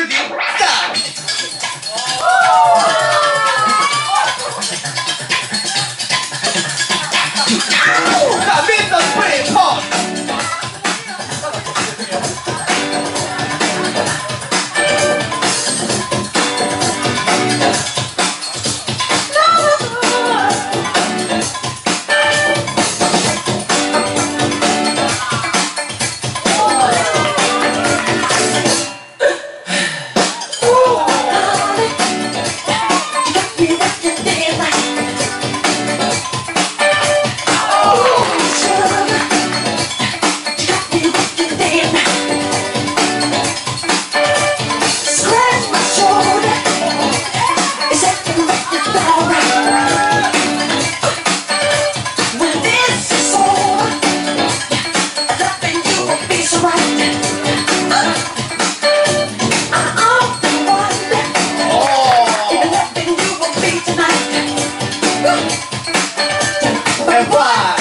to the side. Cabezas. 太坏。